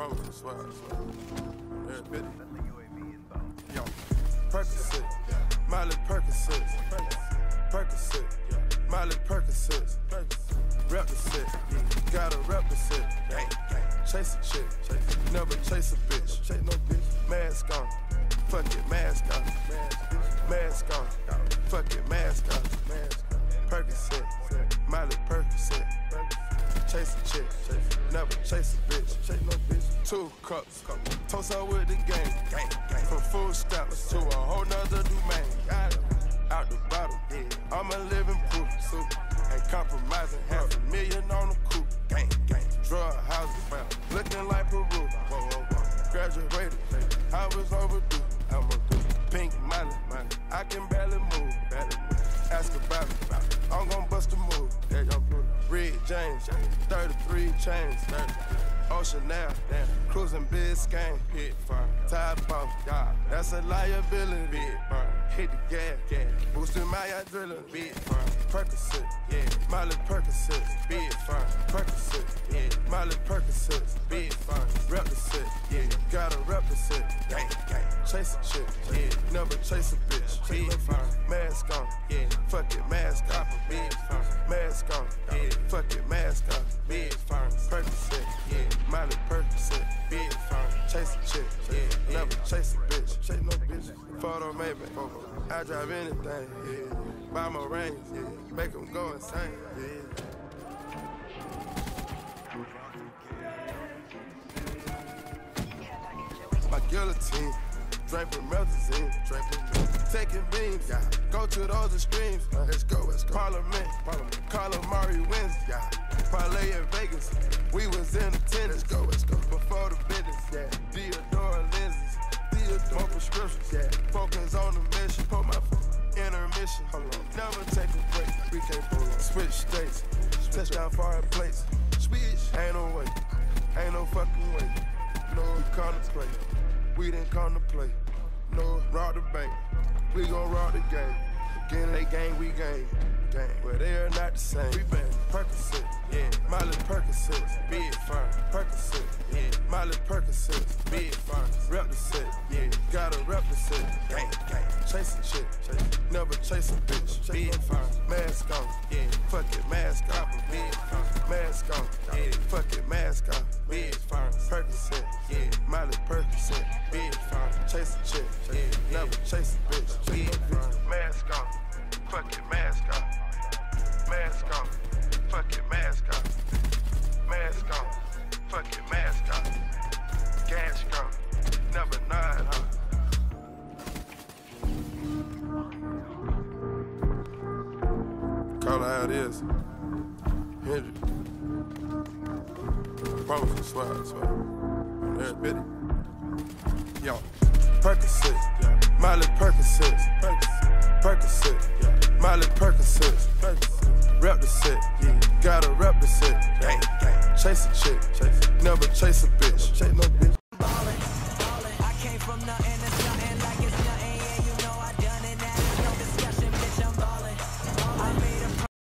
Promise, swear, swear. Every bit. Yo, Percocet, Miley Percocet, Percocet, Miley Percocet, rep the set, gotta rep the set, chase a chick, never chase a bitch, chase no bitch, mask on, fuck it, mask on, mask on, fuck it, mask on, never chase a bitch, chase no bitch, two cups, toast out with the gang, from food stamps to a whole nother domain, out the bottle. I'm a living proof. Ain't compromising, half a million on the coupe. Drug houses, looking like Peru. Graduated, I was overdue. I'm a. Pink money. I can barely move. Ask about it, I'm gon' bust a move. Rick James, 33 chains, Ocean now, damn. Cruising Biscayne, hit fire. Tide pump, yeah. That's a liability, big fire. Hit the gas, gas. Boosting my drilling, big fire. Percocet, yeah. Miley Percocet, big fire. Percocet, yeah. Miley Percocet, big fire. Rep the set, yeah. Gotta rep the set, gang, gang. Chase a chick, yeah. Never chase a bitch, big fire. Mask on, yeah. Fuck it, mask off, big fire. Mask on, yeah. Fuck it, mask off, big fire. Percocet, yeah. Miley Percocet, big fire. Chase a chick, yeah. Never chase a bitch, chase no bitch. Photo maybe, I drive anything, yeah. Buy my rings, yeah. Make them go insane, yeah. My guillotine, draping melazine, draping taking beams, yeah. Go to those extremes, uh, let's go, let's go. Parliament, Parliament. Calamari wins, yeah. Parlay in Vegas, we was in attendance, let's go, let's go. Before the business, yeah. Theodore lenses, Theodore more prescriptions, yeah. Focus on the mission, put my intermission, hold on. Never take a break, we can't pull on. Switch states, touchdown foreign plates, switch, ain't no way, ain't no fucking way. No, we contemplate, we didn't contemplate. No, rob the bank, we gon' rob the game. Again, they gang, we gang. Gang, but they are not the same. We been Percocet, Gotta rep the set, gang, gang. Chase a chick, chase. never chase a bitch. Big firm. Mask on, yeah. Fuck it, mask off. Big firm. Mask on, yeah. Fuck it, mask off. Big firm. Percocet, yeah. Miley Percocet, big. Chase a chick, yeah. Never chase Call it how it is. Hendrix. Promise to swear, I swear. On every bitty. Yo, Percocet, yeah. Miley Percocet, Percocet, Miley Percocet, rep the set, yeah. gotta rep the set, gang, gang. Chase a chick, chase. never chase a bitch, chase no bitch. I came from nothing